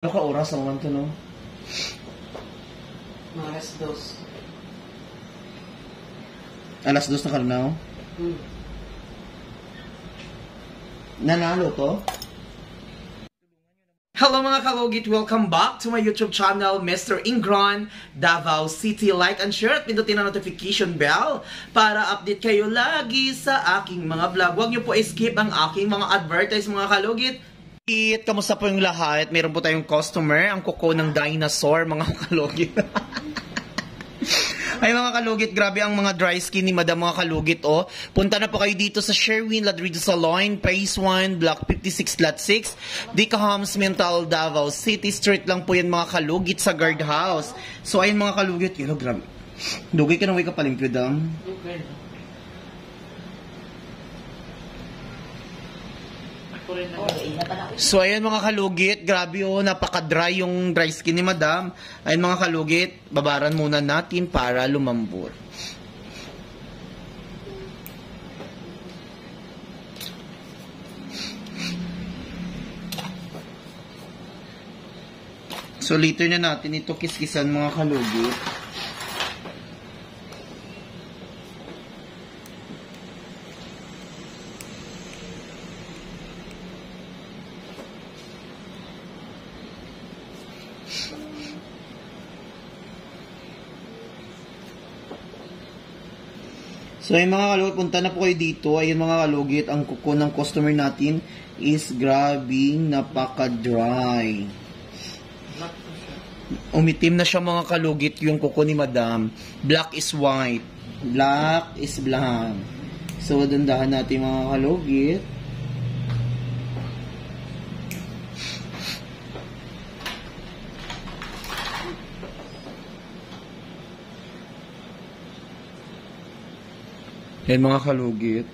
Ano ka oras ang man to, no? Mga alas dos. Alas dos na kalinaw? Hmm. Nanalo to? Hello mga kalugit! Welcome back to my YouTube channel, Mr. Ingron, Davao City. Like and share at pindutin ang notification bell para update kayo lagi sa aking mga vlog. Huwag niyo po skip ang aking mga advertise mga kalugit. It, kamusta po yung lahat? Meron po tayong customer, ang kuko ng dinosaur, mga kalugit. Ay mga kalugit, grabe ang mga dry skin ni Madam mga kalugit oh. Punta na po kayo dito sa Sherwin Ladrido Salon, Phase 1, Block 56, Lot 6, Dicahams, Mental, Davao City Street lang po yan mga kalugit sa guardhouse. So ayun mga kalugit, yun, grabe. Dugay ka na way ka palimpyo dam. Okay. Ako rin na. So ayun mga kalugit, grabe oh, napaka-dry yung dry skin ni Madam. Ayun mga kalugit, babaran muna natin para lumambot. So later na natin ito kiskisan mga kalugit. So ayun mga kalugit, punta na po kayo dito. Ayun mga kalugit, ang kuko ng customer natin is grabbing napaka-dry. Umitim na siya mga kalugit yung kuko ni Madam. Black is white. Black is black. So, dandahan natin mga kalugit. Yan mga kalugit.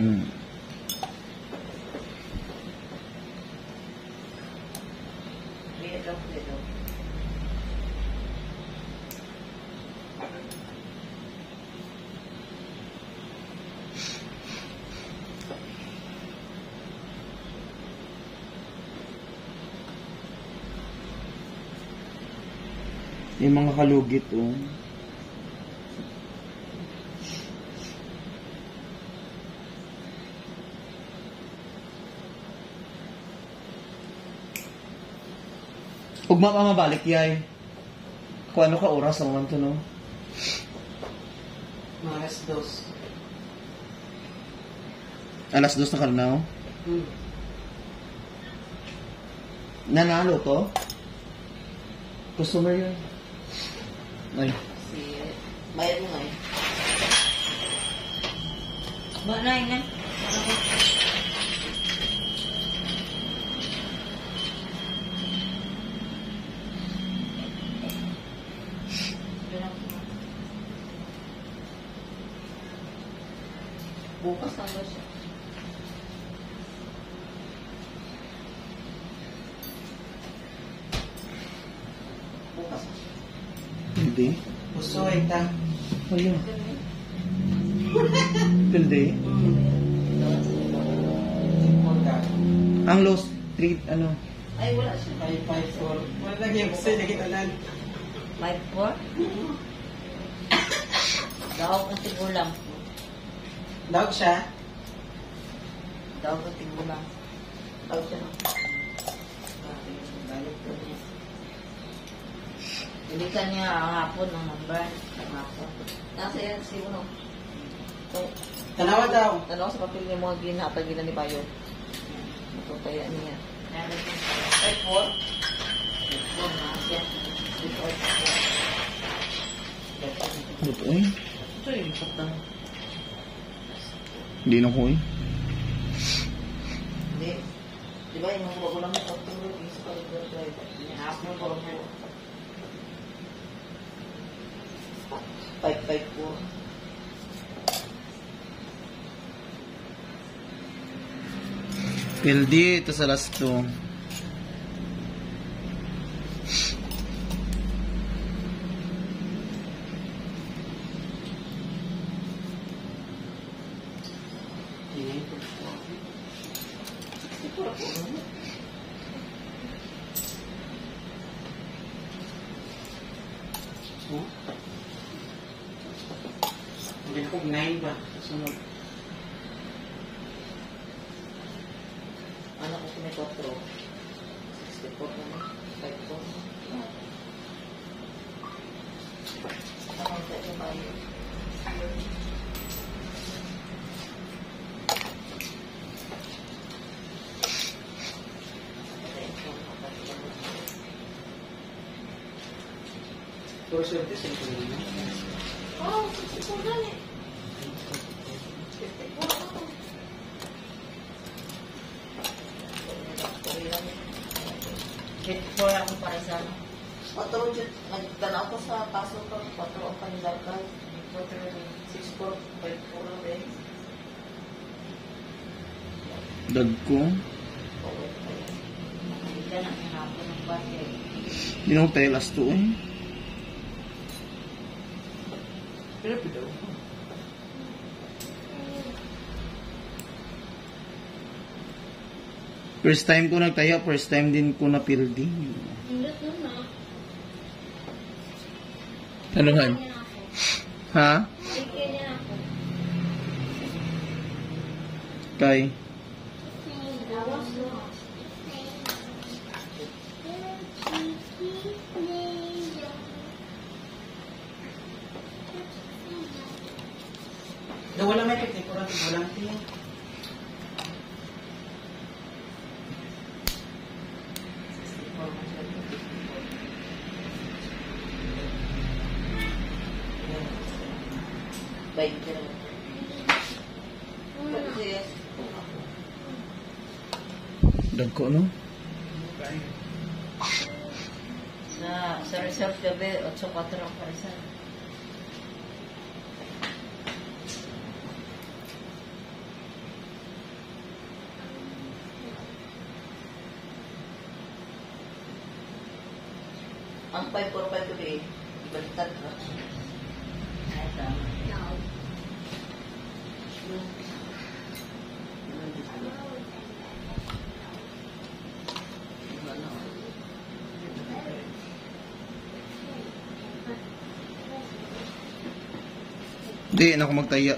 Mm. Weird lang Yung mga kalugit, oh. Huwag mapamabalik, yay. Kung ano ka oras ang man to, no? Alas dos. Alas dos na kalinaw. Hmm. Nanalo to? Customer yun. Ay. Si... Bayad mo ngayon. Ba na yun yan? Bukas lang daw siya. Hindi. Gusto ita. Ayun. Hindi. Ang lost street, ano? Ay, wala siya. 554. Wala lagi yung kasi nakitanan. Five four? Daw ka tigulang. Dog siya. Daw ka tigulang. Daw siya. Hindi ka niya hapon ng number. Hapon. Nasa yan si Uno. So, Tanawa daw. tanong sa papel niya mga ginhatag gina ni Bayo. Matutaya niya. Five four? Four na siya. Buto eh. Ito yung patang. Hindi na ko eh. Hindi. Di ba yung mga bago lang pagtulog yung sa pag-drive drive. Hinaas mo ko po. 5-5 po. LD, ito sa last two. Thank you. Hindi ko nine ba? Sunod. Anak ko may 4. 64 naman. 5 po. Ako sa ito ba yun? Puro swerte sa ito na. Oh, 64 na eh. 54 ako. Fifty-four ako para sa ano. Patro, nagtanaw ko sa paso ko. Patro ang panilagay. Patro, six four, five four, eh. Dag ko. Hindi ka nang hapon ng bahay. Hindi na ko tayo last to eh. Pero pito. First time ko nagtaya, first time din ko na pildi. Indot nun na. Ano han? Kaya niya ako. Ha? Kay? Wala may piti, puro walang tiyan. Dag ko, no? na sa reserve gabi, 8-4 ang parisan. Ang 545 gabi, baliktad ka. Ay, tama. Hindi, ako magtaya.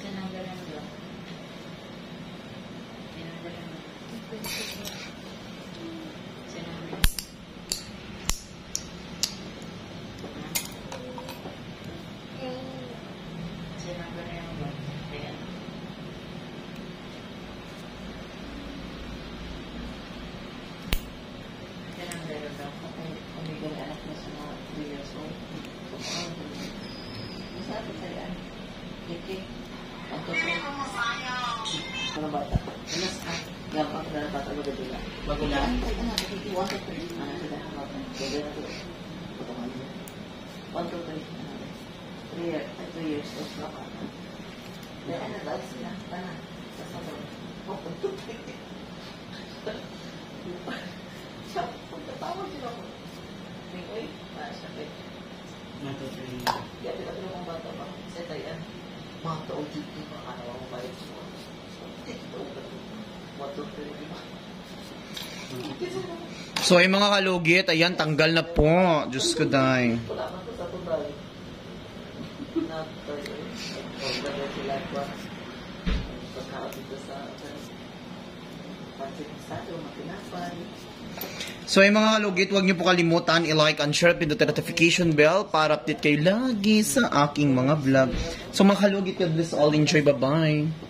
Sinanggalan lang. Sinanggalan lang. Sinanggalan. Sinanggalan lang. Ayan. Sinanggalan lang. Kung umigal anak mo sa mga 2 years old. So, Masabi sa yan. Kiki. Bata. Na bata magagula. Magula? Ay, ano, nakikiwan ka pa rin. Ano, sila hawakan. Gagawin na to. Potongan niya. One, two, three. Ano, Three years. Ay, two years. Tapos na ka. Kaya ano daw sila. Tana. Sa sabon. Oh, one, two, three. Siya, pagkatawag sila ko. Ay, uy, para siya pa. Matutuloy. Ya, mata uji itu ano ang. Itu waktu itu. So, ay mga kalugit, ayan, tanggal na po. Diyos ko, day. Wala So, ay mga kalugit, huwag niyo po kalimutan i-like and share, pindutin notification bell para update kayo lagi sa aking mga vlog. So, mga kalugit, God bless all. Enjoy. Bye-bye.